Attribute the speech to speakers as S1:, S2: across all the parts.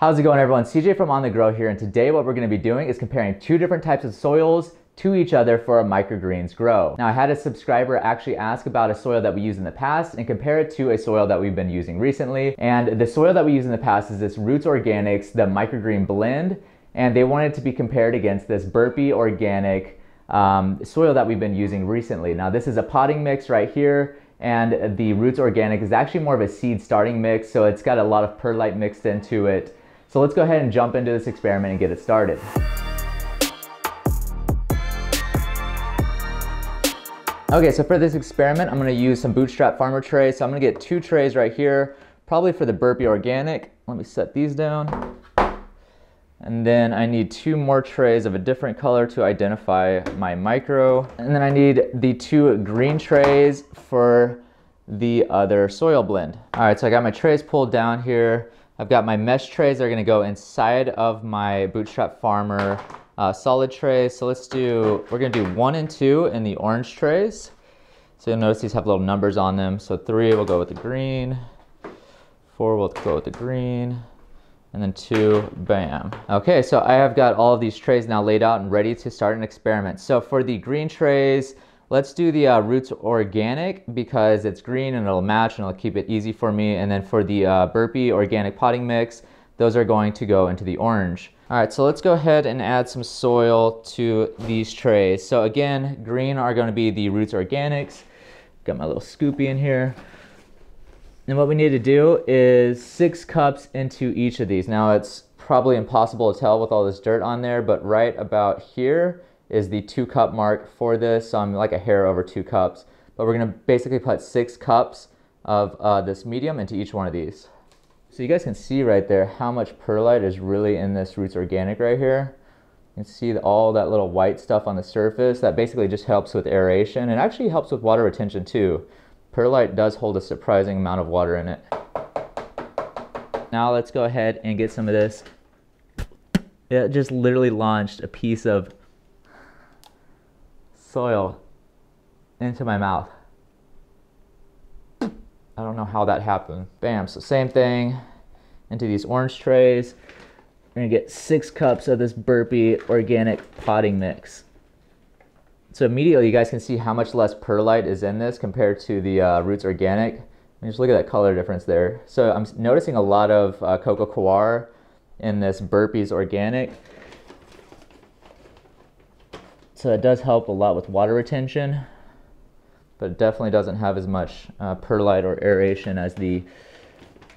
S1: How's it going everyone? CJ from On The Grow here and today what we're going to be doing is comparing two different types of soils to each other for a microgreens grow. Now I had a subscriber actually ask about a soil that we used in the past and compare it to a soil that we've been using recently. And the soil that we use in the past is this Roots Organics, the microgreen blend, and they wanted to be compared against this Burpee Organic um, soil that we've been using recently. Now this is a potting mix right here and the Roots Organic is actually more of a seed starting mix, so it's got a lot of perlite mixed into it. So let's go ahead and jump into this experiment and get it started. Okay, so for this experiment, I'm gonna use some Bootstrap Farmer trays. So I'm gonna get two trays right here, probably for the Burpee Organic. Let me set these down. And then I need two more trays of a different color to identify my micro. And then I need the two green trays for the other soil blend. All right, so I got my trays pulled down here. I've got my mesh trays that are gonna go inside of my Bootstrap Farmer uh, solid trays. So let's do, we're gonna do one and two in the orange trays. So you'll notice these have little numbers on them. So three will go with the green, four will go with the green, and then two, bam. Okay, so I have got all of these trays now laid out and ready to start an experiment. So for the green trays, let's do the uh, Roots Organic because it's green and it'll match and it'll keep it easy for me. And then for the uh, Burpee Organic Potting Mix, those are going to go into the orange. All right, so let's go ahead and add some soil to these trays. So again, green are gonna be the Roots Organics. Got my little scoopy in here. And what we need to do is six cups into each of these. Now it's probably impossible to tell with all this dirt on there, but right about here is the two cup mark for this. So I'm like a hair over two cups. But we're gonna basically put six cups of uh, this medium into each one of these. So you guys can see right there how much perlite is really in this Roots Organic right here. You can see all that little white stuff on the surface. That basically just helps with aeration and actually helps with water retention too. Perlite does hold a surprising amount of water in it. Now let's go ahead and get some of this. It just literally launched a piece of soil into my mouth. I don't know how that happened. Bam, so same thing into these orange trays. We're gonna get six cups of this Burpee organic potting mix. So immediately you guys can see how much less perlite is in this compared to the uh, Roots Organic. And just look at that color difference there. So I'm noticing a lot of uh, coco coir in this Burpees Organic. So it does help a lot with water retention but it definitely doesn't have as much uh, perlite or aeration as the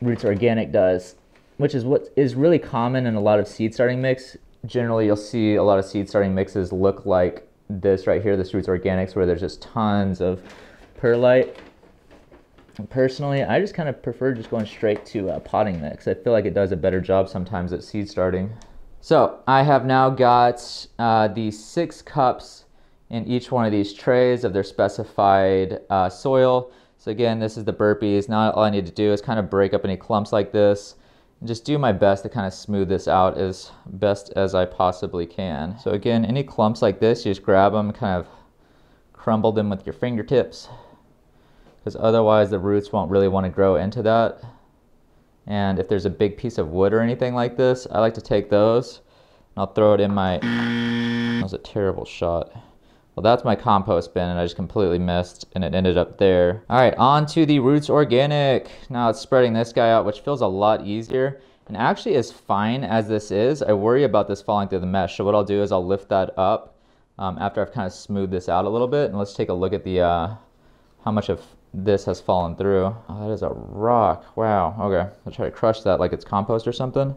S1: Roots Organic does, which is what is really common in a lot of seed starting mix. Generally, you'll see a lot of seed starting mixes look like this right here, this Roots Organics, where there's just tons of perlite. Personally, I just kind of prefer just going straight to a potting mix. I feel like it does a better job sometimes at seed starting. So I have now got uh, the six cups in each one of these trays of their specified uh, soil. So again, this is the burpees. Now all I need to do is kind of break up any clumps like this and just do my best to kind of smooth this out as best as I possibly can. So again, any clumps like this, you just grab them, kind of crumble them with your fingertips because otherwise the roots won't really want to grow into that. And if there's a big piece of wood or anything like this, I like to take those and I'll throw it in my, that was a terrible shot. Well, that's my compost bin and I just completely missed and it ended up there. All right, on to the Roots Organic. Now it's spreading this guy out, which feels a lot easier. And actually as fine as this is, I worry about this falling through the mesh. So what I'll do is I'll lift that up um, after I've kind of smoothed this out a little bit. And let's take a look at the uh, how much of this has fallen through. Oh, that is a rock. Wow, okay. I'll try to crush that like it's compost or something.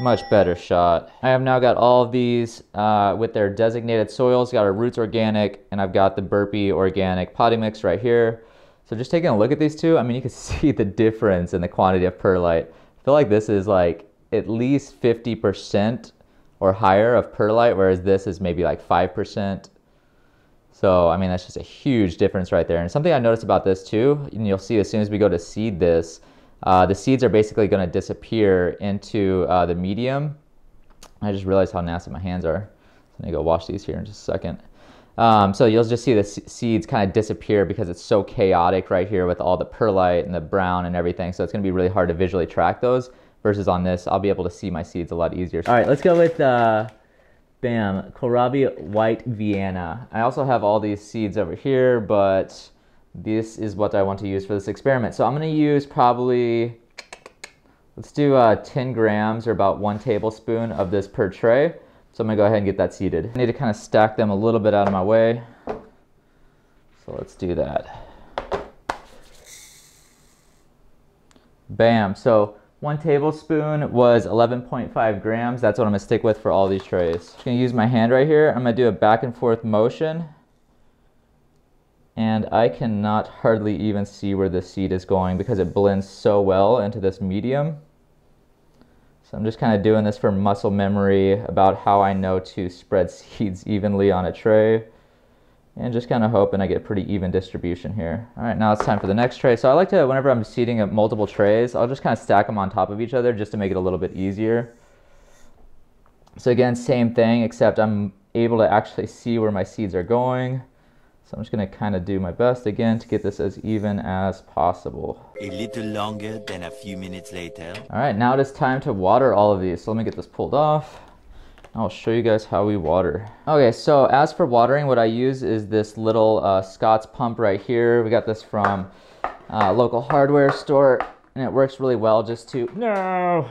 S1: Much better shot. I have now got all of these uh, with their designated soils. Got our Roots Organic and I've got the Burpee Organic potting mix right here. So just taking a look at these two, I mean, you can see the difference in the quantity of perlite. I feel like this is like at least 50% or higher of perlite, whereas this is maybe like 5%. So, I mean, that's just a huge difference right there. And something I noticed about this too, and you'll see as soon as we go to seed this, uh, the seeds are basically going to disappear into uh, the medium. I just realized how nasty my hands are. So going to go wash these here in just a second. Um, so you'll just see the seeds kind of disappear because it's so chaotic right here with all the perlite and the brown and everything. So it's going to be really hard to visually track those versus on this, I'll be able to see my seeds a lot easier. All right, let's go with, uh, bam, kohlrabi white Vienna. I also have all these seeds over here, but this is what I want to use for this experiment. So I'm gonna use probably, let's do uh, 10 grams or about one tablespoon of this per tray. So I'm gonna go ahead and get that seeded. I need to kind of stack them a little bit out of my way. So let's do that. Bam, so one tablespoon was 11.5 grams. That's what I'm gonna stick with for all these trays. I'm gonna use my hand right here. I'm gonna do a back and forth motion and I cannot hardly even see where the seed is going because it blends so well into this medium. So I'm just kind of doing this for muscle memory about how I know to spread seeds evenly on a tray and just kind of hoping I get pretty even distribution here. All right, now it's time for the next tray. So I like to, whenever I'm seeding up multiple trays, I'll just kind of stack them on top of each other just to make it a little bit easier. So again, same thing, except I'm able to actually see where my seeds are going. So I'm just gonna kind of do my best again to get this as even as possible.
S2: A little longer than a few minutes later.
S1: All right, now it is time to water all of these. So let me get this pulled off. I'll show you guys how we water. Okay, so as for watering, what I use is this little uh, Scott's pump right here. We got this from a uh, local hardware store and it works really well just to, no,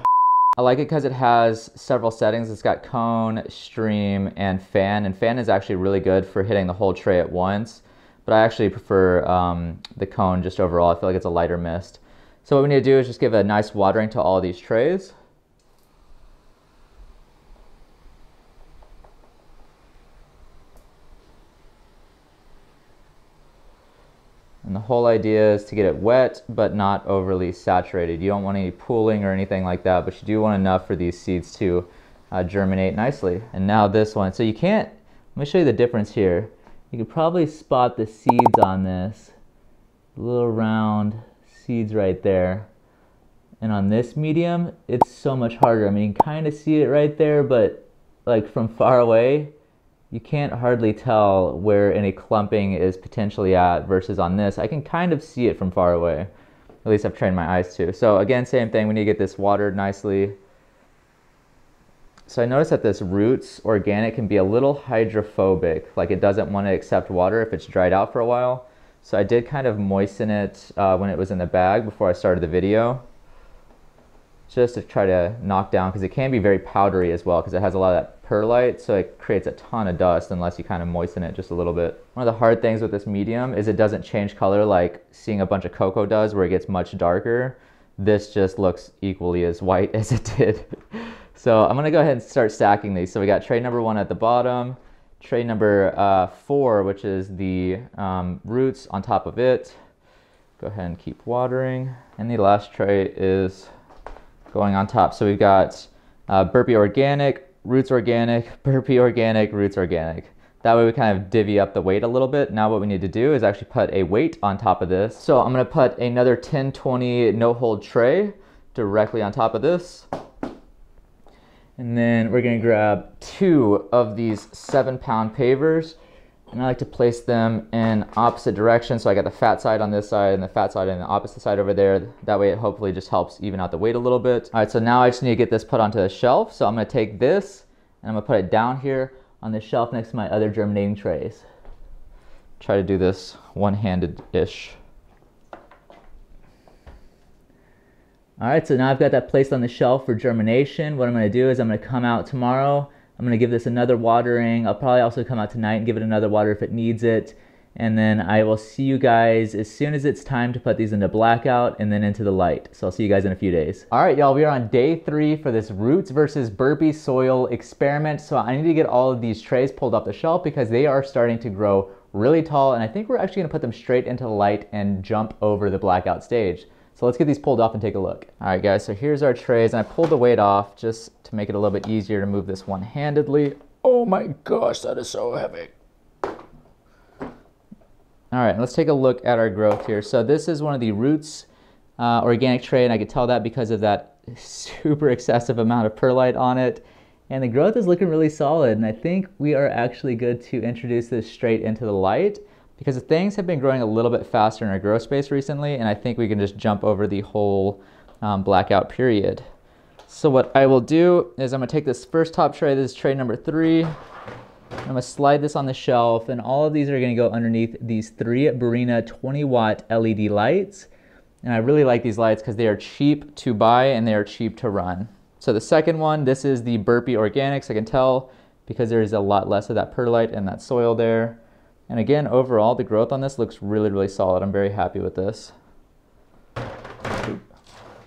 S1: I like it because it has several settings. It's got cone, stream, and fan. And fan is actually really good for hitting the whole tray at once. But I actually prefer um, the cone just overall. I feel like it's a lighter mist. So what we need to do is just give a nice watering to all these trays. Whole idea is to get it wet, but not overly saturated. You don't want any pooling or anything like that, but you do want enough for these seeds to uh, germinate nicely. And now this one. So you can't, let me show you the difference here. You can probably spot the seeds on this. Little round seeds right there. And on this medium, it's so much harder. I mean, you kind of see it right there, but like from far away, you can't hardly tell where any clumping is potentially at versus on this. I can kind of see it from far away. At least I've trained my eyes to. So again, same thing. We need to get this watered nicely. So I noticed that this roots organic can be a little hydrophobic, like it doesn't want to accept water if it's dried out for a while. So I did kind of moisten it uh, when it was in the bag before I started the video just to try to knock down because it can be very powdery as well because it has a lot of that perlite so it creates a ton of dust unless you kind of moisten it just a little bit. One of the hard things with this medium is it doesn't change color like seeing a bunch of coco does where it gets much darker. This just looks equally as white as it did. so I'm gonna go ahead and start stacking these. So we got tray number one at the bottom, tray number uh, four which is the um, roots on top of it. Go ahead and keep watering. And the last tray is going on top. So we've got uh, Burpee Organic, Roots Organic, Burpee Organic, Roots Organic. That way we kind of divvy up the weight a little bit. Now what we need to do is actually put a weight on top of this. So I'm gonna put another 1020 no-hole tray directly on top of this. And then we're gonna grab two of these seven pound pavers and I like to place them in opposite directions. So I got the fat side on this side and the fat side on the opposite side over there. That way it hopefully just helps even out the weight a little bit. All right, so now I just need to get this put onto the shelf. So I'm gonna take this and I'm gonna put it down here on the shelf next to my other germinating trays. Try to do this one-handed-ish. All right, so now I've got that placed on the shelf for germination. What I'm gonna do is I'm gonna come out tomorrow I'm to give this another watering. I'll probably also come out tonight and give it another water if it needs it. And then I will see you guys as soon as it's time to put these into blackout and then into the light. So I'll see you guys in a few days. All right, y'all, we are on day three for this roots versus burpee soil experiment. So I need to get all of these trays pulled off the shelf because they are starting to grow really tall. And I think we're actually gonna put them straight into the light and jump over the blackout stage. So let's get these pulled off and take a look. All right guys, so here's our trays and I pulled the weight off just to make it a little bit easier to move this one-handedly. Oh my gosh, that is so heavy. All right, let's take a look at our growth here. So this is one of the roots uh, organic tray and I could tell that because of that super excessive amount of perlite on it. And the growth is looking really solid and I think we are actually good to introduce this straight into the light because the things have been growing a little bit faster in our grow space recently, and I think we can just jump over the whole um, blackout period. So what I will do is I'm gonna take this first top tray, this is tray number three. I'm gonna slide this on the shelf and all of these are gonna go underneath these three Barrina 20 watt LED lights. And I really like these lights because they are cheap to buy and they are cheap to run. So the second one, this is the Burpee Organics. I can tell because there's a lot less of that perlite and that soil there. And again, overall, the growth on this looks really, really solid. I'm very happy with this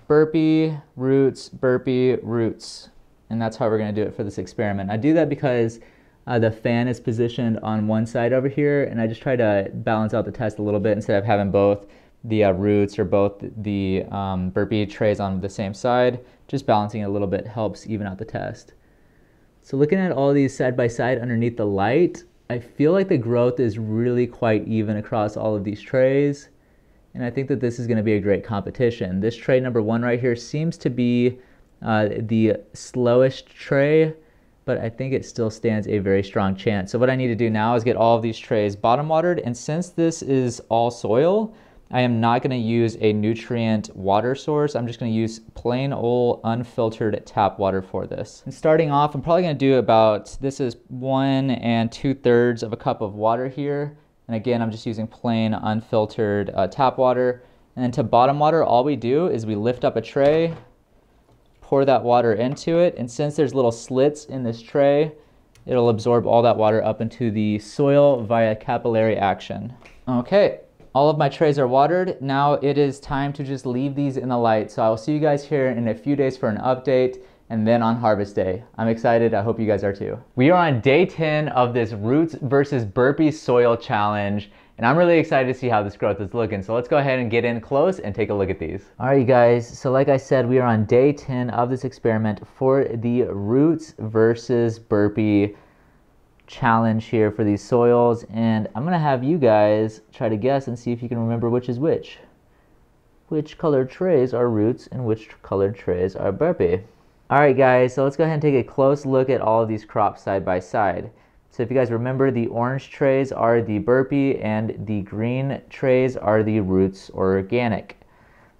S1: burpee, roots, burpee, roots. And that's how we're gonna do it for this experiment. I do that because uh, the fan is positioned on one side over here and I just try to balance out the test a little bit instead of having both the uh, roots or both the um, burpee trays on the same side. Just balancing a little bit helps even out the test. So looking at all these side by side underneath the light, I feel like the growth is really quite even across all of these trays. And I think that this is going to be a great competition. This tray number one right here seems to be uh, the slowest tray, but I think it still stands a very strong chance. So what I need to do now is get all of these trays bottom watered. And since this is all soil, I am not going to use a nutrient water source. I'm just going to use plain old unfiltered tap water for this. And starting off, I'm probably going to do about, this is one and two thirds of a cup of water here. And again, I'm just using plain unfiltered uh, tap water. And then to bottom water, all we do is we lift up a tray, pour that water into it. And since there's little slits in this tray, it'll absorb all that water up into the soil via capillary action. Okay, all of my trays are watered. Now it is time to just leave these in the light. So I will see you guys here in a few days for an update and then on harvest day. I'm excited, I hope you guys are too. We are on day 10 of this roots versus burpee soil challenge and I'm really excited to see how this growth is looking. So let's go ahead and get in close and take a look at these. All right, you guys. So like I said, we are on day 10 of this experiment for the roots versus burpee challenge here for these soils. And I'm gonna have you guys try to guess and see if you can remember which is which. Which colored trays are roots and which colored trays are burpee. All right, guys, so let's go ahead and take a close look at all of these crops side by side. So if you guys remember, the orange trays are the burpee and the green trays are the roots or organic.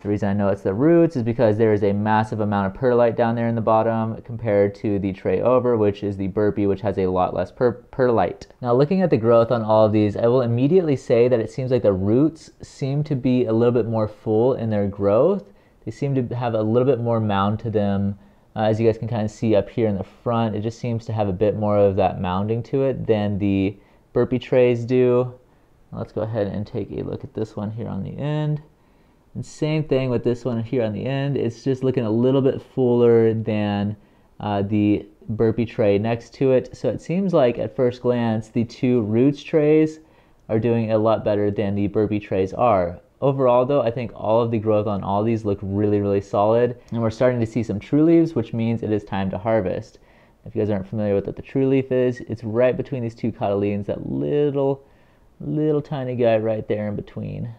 S1: The reason I know it's the roots is because there is a massive amount of perlite down there in the bottom compared to the tray over, which is the burpee, which has a lot less per perlite. Now looking at the growth on all of these, I will immediately say that it seems like the roots seem to be a little bit more full in their growth. They seem to have a little bit more mound to them uh, as you guys can kind of see up here in the front, it just seems to have a bit more of that mounding to it than the burpee trays do. Let's go ahead and take a look at this one here on the end. Same thing with this one here on the end. It's just looking a little bit fuller than uh, the burpee tray next to it. So it seems like at first glance, the two roots trays are doing a lot better than the burpee trays are. Overall though, I think all of the growth on all these look really, really solid. And we're starting to see some true leaves, which means it is time to harvest. If you guys aren't familiar with what the true leaf is, it's right between these two cotyledons, that little, little tiny guy right there in between.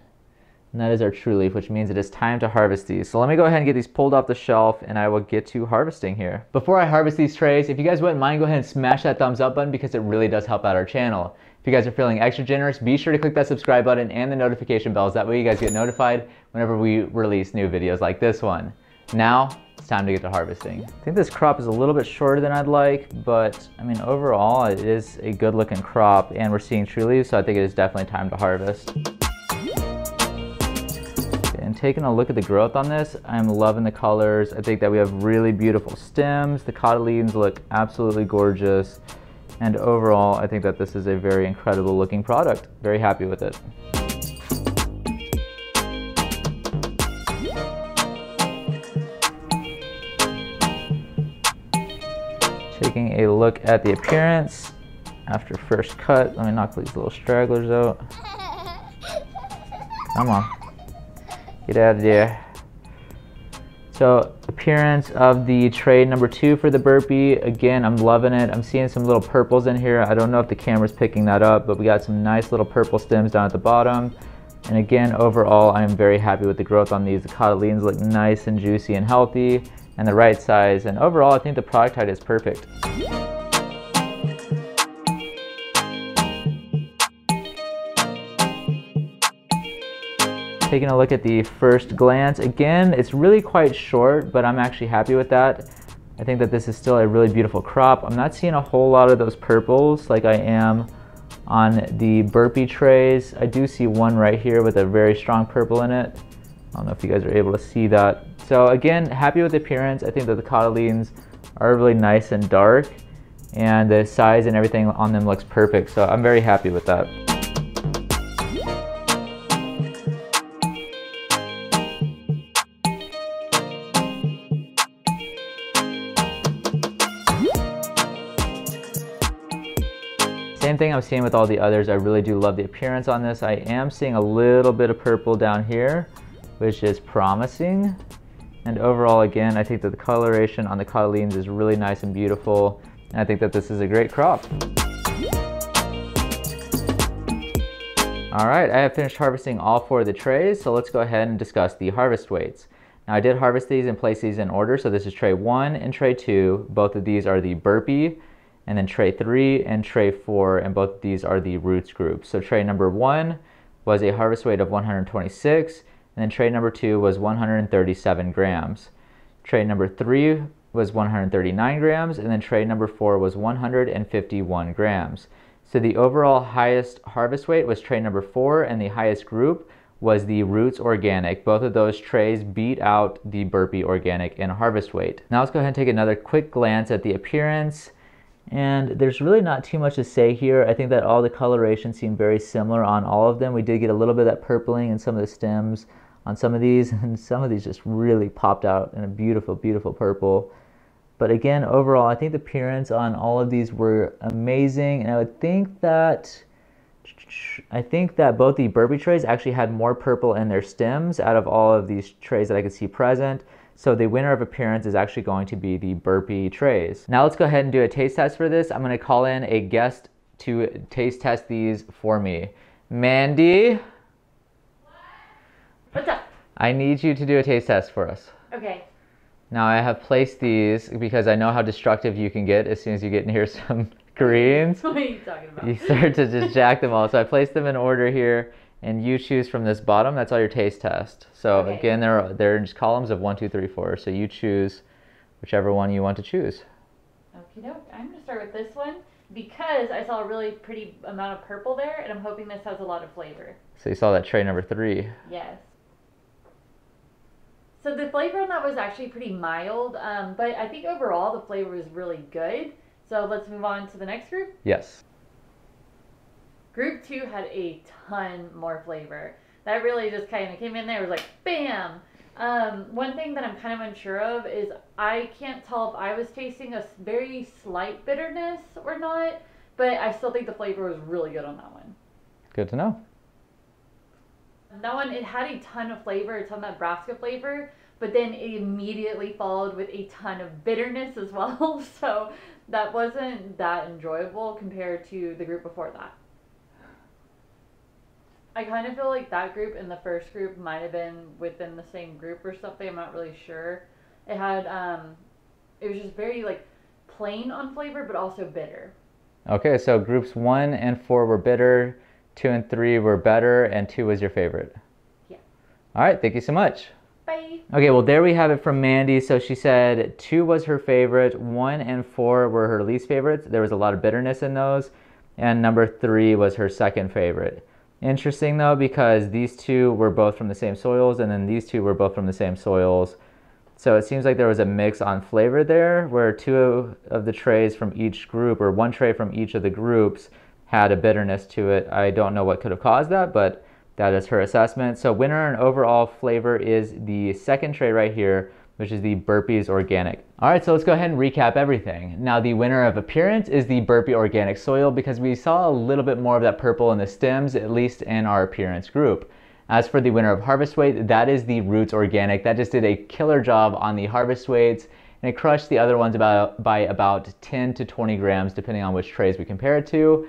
S1: And that is our true leaf, which means it is time to harvest these. So let me go ahead and get these pulled off the shelf and I will get to harvesting here. Before I harvest these trays, if you guys wouldn't mind, go ahead and smash that thumbs up button because it really does help out our channel. If you guys are feeling extra generous, be sure to click that subscribe button and the notification bells. That way you guys get notified whenever we release new videos like this one. Now, it's time to get to harvesting. I think this crop is a little bit shorter than I'd like, but I mean, overall, it is a good looking crop and we're seeing true leaves, so I think it is definitely time to harvest taking a look at the growth on this, I'm loving the colors. I think that we have really beautiful stems. The cotyledons look absolutely gorgeous. And overall, I think that this is a very incredible looking product. Very happy with it. Taking a look at the appearance after first cut. Let me knock these little stragglers out. Come on. Get out of there. So appearance of the tray number two for the burpee. Again, I'm loving it. I'm seeing some little purples in here. I don't know if the camera's picking that up, but we got some nice little purple stems down at the bottom. And again, overall, I'm very happy with the growth on these. The cotyledons look nice and juicy and healthy and the right size. And overall, I think the product height is perfect. Taking a look at the first glance, again, it's really quite short, but I'm actually happy with that. I think that this is still a really beautiful crop. I'm not seeing a whole lot of those purples like I am on the burpee trays. I do see one right here with a very strong purple in it. I don't know if you guys are able to see that. So again, happy with the appearance. I think that the cotyledons are really nice and dark and the size and everything on them looks perfect. So I'm very happy with that. Thing I'm seeing with all the others. I really do love the appearance on this. I am seeing a little bit of purple down here, which is promising. And overall, again, I think that the coloration on the cotyledons is really nice and beautiful. And I think that this is a great crop. All right, I have finished harvesting all four of the trays, so let's go ahead and discuss the harvest weights. Now I did harvest these and place these in order, so this is tray one and tray two. Both of these are the burpee, and then tray three and tray four, and both of these are the roots group. So tray number one was a harvest weight of 126, and then tray number two was 137 grams. Tray number three was 139 grams, and then tray number four was 151 grams. So the overall highest harvest weight was tray number four, and the highest group was the Roots Organic. Both of those trays beat out the Burpee Organic in harvest weight. Now let's go ahead and take another quick glance at the appearance. And there's really not too much to say here. I think that all the coloration seem very similar on all of them. We did get a little bit of that purpling in some of the stems on some of these, and some of these just really popped out in a beautiful, beautiful purple. But again, overall, I think the appearance on all of these were amazing. And I would think that, I think that both the Burpee trays actually had more purple in their stems out of all of these trays that I could see present. So the winner of appearance is actually going to be the Burpee trays. Now let's go ahead and do a taste test for this. I'm gonna call in a guest to taste test these for me. Mandy?
S3: What's up?
S1: I need you to do a taste test for us.
S3: Okay.
S1: Now I have placed these because I know how destructive you can get as soon as you get near some greens.
S3: What are you talking about?
S1: You start to just jack them all. So I placed them in order here and you choose from this bottom. That's all your taste test. So
S3: Okay.
S1: again, there are, there are just columns of one, two, three, four. So you choose whichever one you want to choose.
S3: Okay, doke. I'm gonna start with this one because I saw a really pretty amount of purple there, and I'm hoping this has a lot of flavor.
S1: So you saw that tray number three.
S3: Yes. So the flavor on that was actually pretty mild, um, but I think overall the flavor was really good. So let's move on to the next group.
S1: Yes.
S3: Group two had a ton more flavor. That really just kind of came in there. It was like bam. Um, one thing that I'm kind of unsure of is I can't tell if I was tasting a very slight bitterness or not, but I still think the flavor was really good on that one.
S1: Good to know.
S3: That one it had a ton of flavor, a ton of brassica flavor, but then it immediately followed with a ton of bitterness as well. So that wasn't that enjoyable compared to the group before that. I kind of feel like that group and the first group might have been within the same group or something. I'm not really sure. It had um, it was just very like plain on flavor, but also bitter.
S1: Okay, so groups one and four were bitter, two and three were better, and two was your favorite.
S3: Yeah.
S1: All right, thank you so much.
S3: Bye.
S1: Okay, well, there we have it from Mandy. So she said two was her favorite, one and four were her least favorites. There was a lot of bitterness in those. And number three was her second favorite. Interesting though, because these two were both from the same soils, and then these two were both from the same soils. So it seems like there was a mix on flavor there, where two of the trays from each group, or one tray from each of the groups, had a bitterness to it. I don't know what could have caused that, but that is her assessment. So winner in overall flavor is the second tray right here, which is the Burpees Organic. All right, so let's go ahead and recap everything. Now the winner of appearance is the Burpee Organic Soil because we saw a little bit more of that purple in the stems, at least in our appearance group. As for the winner of harvest weight, that is the Roots Organic. That just did a killer job on the harvest weights and it crushed the other ones about by about 10 to 20 grams depending on which trays we compare it to.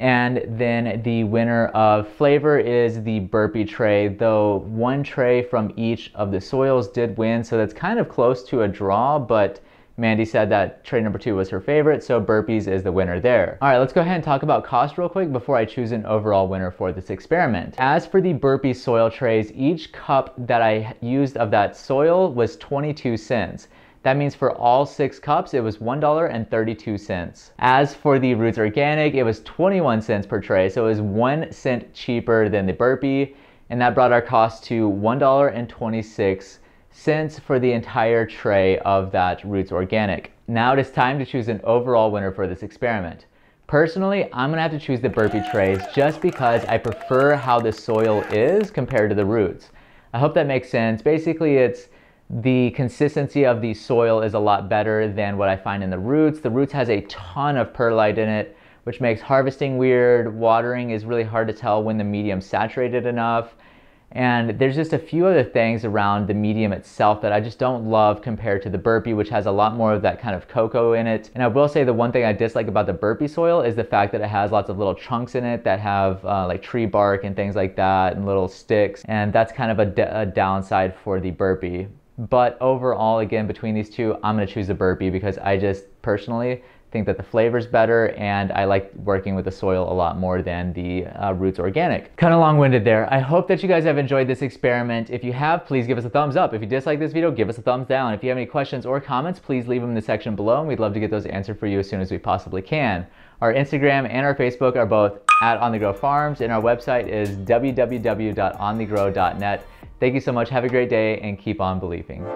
S1: And then the winner of flavor is the burpee tray, though one tray from each of the soils did win, so that's kind of close to a draw, but Mandy said that tray number two was her favorite, so burpees is the winner there. All right, let's go ahead and talk about cost real quick before I choose an overall winner for this experiment. As for the burpee soil trays, each cup that I used of that soil was 22 cents. That means for all six cups, it was $1.32. As for the Roots Organic, it was 21 cents per tray, so it was one cent cheaper than the Burpee, and that brought our cost to $1.26 for the entire tray of that Roots Organic. Now it is time to choose an overall winner for this experiment. Personally, I'm gonna have to choose the Burpee trays just because I prefer how the soil is compared to the roots. I hope that makes sense. Basically, it's the consistency of the soil is a lot better than what I find in the roots. The roots has a ton of perlite in it, which makes harvesting weird. Watering is really hard to tell when the medium's saturated enough. And there's just a few other things around the medium itself that I just don't love compared to the burpee, which has a lot more of that kind of coco in it. And I will say the one thing I dislike about the burpee soil is the fact that it has lots of little chunks in it that have uh, like tree bark and things like that and little sticks. And that's kind of a, a downside for the burpee. But overall, again, between these two, I'm gonna choose the burpee because I just personally think that the flavor's better and I like working with the soil a lot more than the uh, Roots Organic. Kind of long-winded there. I hope that you guys have enjoyed this experiment. If you have, please give us a thumbs up. If you dislike this video, give us a thumbs down. If you have any questions or comments, please leave them in the section below and we'd love to get those answered for you as soon as we possibly can. Our Instagram and our Facebook are both at On The Grow Farms and our website is www.onthegrow.net. Thank you so much. Have a great day and keep on believing.